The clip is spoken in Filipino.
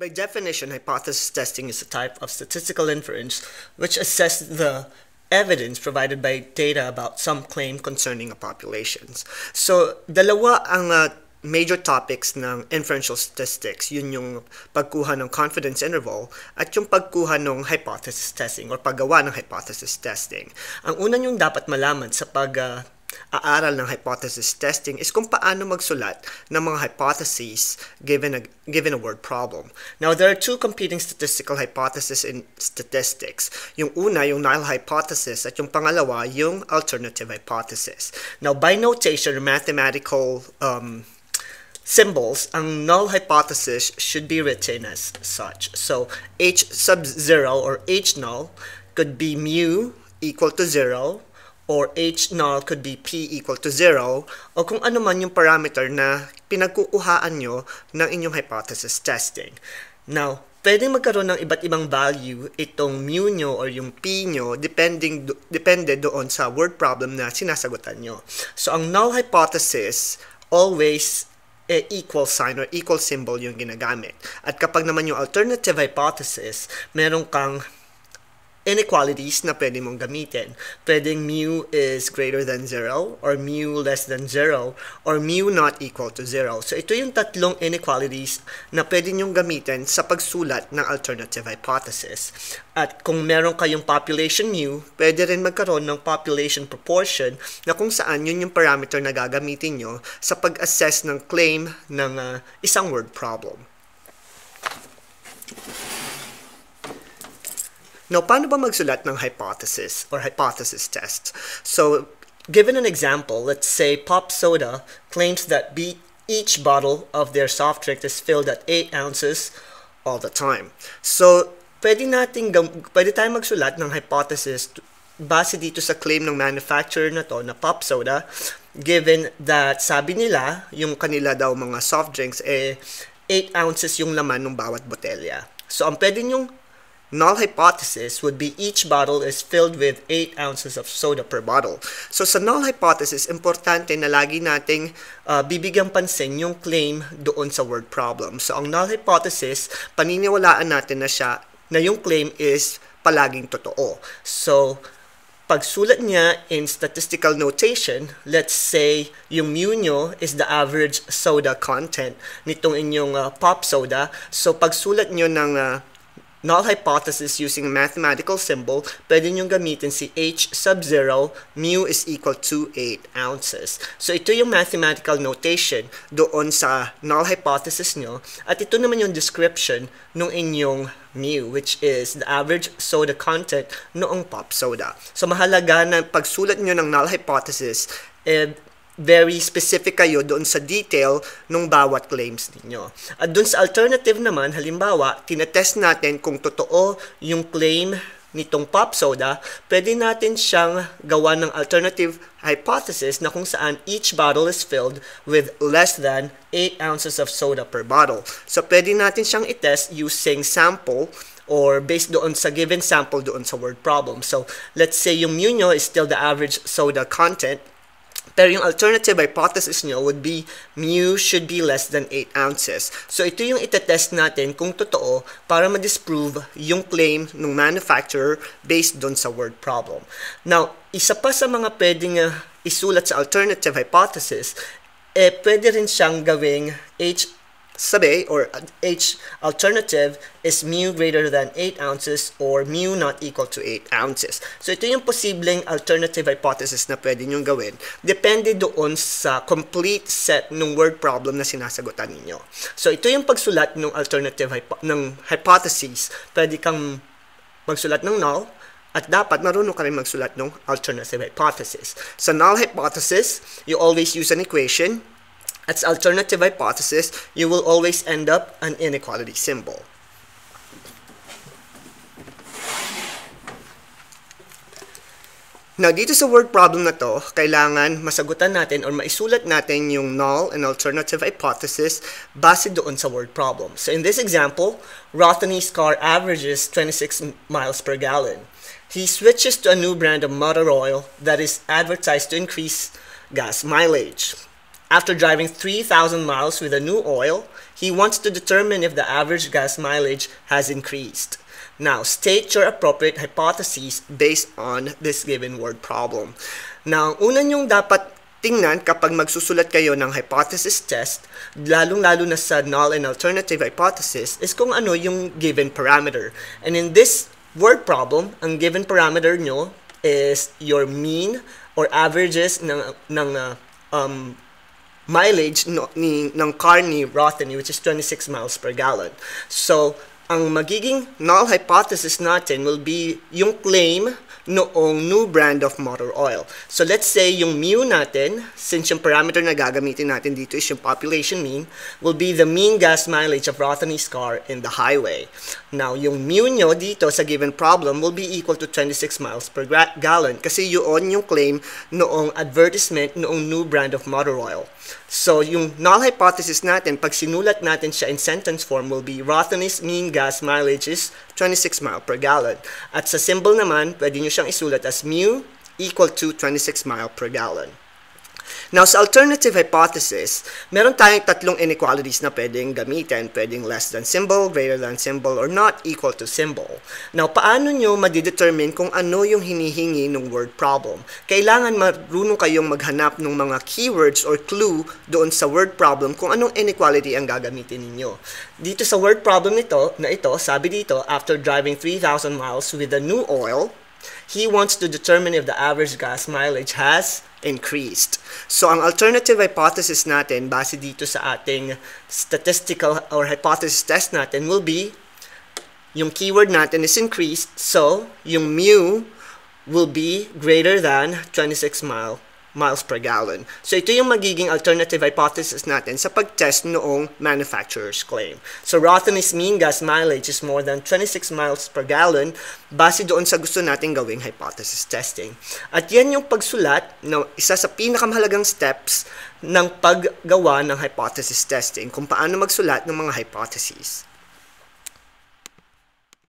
By definition, hypothesis testing is a type of statistical inference which assesses the evidence provided by data about some claim concerning a populations. So, dalawa ang uh, major topics ng inferential statistics. Yun yung pagkuha ng confidence interval at yung pagkuha ng hypothesis testing or paggawa ng hypothesis testing. Ang una yung dapat malaman sa pag uh, aaral ng hypothesis testing is kung paano magsulat ng mga hypotheses given a, given a word problem. Now, there are two competing statistical hypotheses in statistics. Yung una, yung null hypothesis, at yung pangalawa, yung alternative hypothesis. Now, by notation, mathematical um, symbols, ang null hypothesis should be written as such. So, H sub 0 or H null could be mu equal to 0 or H null could be P equal to 0 o kung ano man yung parameter na pinagkukuhaan nyo ng inyong hypothesis testing. Now, pwedeng magkaroon ng iba't ibang value itong mu nyo or yung P nyo depending, do, depende doon sa word problem na sinasagutan nyo. So, ang null hypothesis always eh, equal sign or equal symbol yung ginagamit. At kapag naman yung alternative hypothesis, meron kang inequalities na pwede mong gamitin. Pwedeng mu is greater than 0, or mu less than 0, or mu not equal to 0. So ito yung tatlong inequalities na pwede nyong gamitin sa pagsulat ng alternative hypothesis. At kung meron kayong population mu, pwede rin magkaroon ng population proportion na kung saan yun yung parameter na gagamitin nyo sa pag-assess ng claim ng uh, isang word problem. Now, paano ba magsulat ng hypothesis or hypothesis test? So, given an example, let's say Pop Soda claims that be each bottle of their soft drink is filled at 8 ounces all the time. So, pwede natin pwede tayong magsulat ng hypothesis base dito sa claim ng manufacturer na to na Pop Soda given that sabi nila yung kanila daw mga soft drinks eh 8 ounces yung laman ng bawat botelya. So, ang pwede nyong null hypothesis would be each bottle is filled with 8 ounces of soda per bottle. So sa null hypothesis, importante na lagi nating uh, bibigyan pansin yung claim doon sa word problem. So ang null hypothesis, paniniwalaan natin na siya na yung claim is palaging totoo. So pagsulat niya in statistical notation, let's say yung mu nyo is the average soda content nitong inyong uh, pop soda. So pagsulat nyo ng uh, null hypothesis using mathematical symbol, pwede niyong gamitin si h sub 0, mu is equal to 8 ounces. So ito yung mathematical notation doon sa null hypothesis nyo. At ito naman yung description ng inyong mu, which is the average soda content noong pop soda. So mahalaga na pagsulat nyo ng null hypothesis, eh, very specific kayo doon sa detail ng bawat claims ninyo. At doon sa alternative naman, halimbawa, tinetest natin kung totoo yung claim nitong pop soda, pwede natin siyang gawa ng alternative hypothesis na kung saan each bottle is filled with less than 8 ounces of soda per bottle. So, pwede natin siyang itest using sample or based doon sa given sample doon sa word problem. So, let's say yung mu nyo is still the average soda content pero yung alternative hypothesis nyo would be mu should be less than 8 ounces. So ito yung itetest natin kung totoo para ma-disprove yung claim ng manufacturer based doon sa word problem. Now, isa pa sa mga pwedeng uh, isulat sa alternative hypothesis, eh pwede rin siyang gawing H sabi or H alternative is mu greater than 8 ounces or mu not equal to 8 ounces. So ito yung posibleng alternative hypothesis na pwede nyo gawin. Depende doon sa complete set ng word problem na sinasagutan ninyo. So ito yung pagsulat ng alternative hypo ng hypothesis. Pwede kang magsulat ng null at dapat marunong ka rin magsulat ng alternative hypothesis. Sa null hypothesis, you always use an equation as alternative hypothesis, you will always end up an inequality symbol. Now, dito sa word problem na to, kailangan masagutan natin or maisulat natin yung null and alternative hypothesis base doon sa word problem. So, in this example, Rothany's car averages 26 miles per gallon. He switches to a new brand of motor oil that is advertised to increase gas mileage. After driving 3,000 miles with a new oil, He wants to determine if the average gas mileage has increased. Now, state your appropriate hypotheses based on this given word problem. Now, una nyong dapat tingnan kapag magsusulat kayo ng hypothesis test, lalong-lalo na sa null and alternative hypothesis, is kung ano yung given parameter. And in this word problem, ang given parameter nyo is your mean or averages ng, ng uh, um, mileage no, ni, ng car ni Rothany, which is 26 miles per gallon. So, ang magiging null hypothesis natin will be yung claim noong new brand of motor oil. So let's say yung mu natin, since yung parameter na gagamitin natin dito is yung population mean, will be the mean gas mileage of Rothany's car in the highway. Now, yung mu nyo dito sa given problem will be equal to 26 miles per gallon kasi yun yung claim noong advertisement noong new brand of motor oil. So, yung null hypothesis natin, pag sinulat natin siya in sentence form, will be Rothany's mean gas mileage is 26 mile per gallon. At sa symbol naman, pwede nyo siyang isulat as mu equal to 26 mile per gallon. Now, sa alternative hypothesis, meron tayong tatlong inequalities na pwedeng gamitin. Pwedeng less than symbol, greater than symbol, or not equal to symbol. Now, paano nyo madidetermine kung ano yung hinihingi ng word problem? Kailangan marunong kayong maghanap ng mga keywords or clue doon sa word problem kung anong inequality ang gagamitin ninyo. Dito sa word problem nito, na ito, sabi dito, after driving 3,000 miles with a new oil, he wants to determine if the average gas mileage has increased. So, ang alternative hypothesis natin, base dito sa ating statistical or hypothesis test natin, will be, yung keyword natin is increased, so, yung mu will be greater than 26 mile miles per gallon. So ito yung magiging alternative hypothesis natin sa pag-test noong manufacturer's claim. So Rothany's mean gas mileage is more than 26 miles per gallon base doon sa gusto nating gawing hypothesis testing. At yan yung pagsulat na isa sa pinakamahalagang steps ng paggawa ng hypothesis testing kung paano magsulat ng mga hypotheses.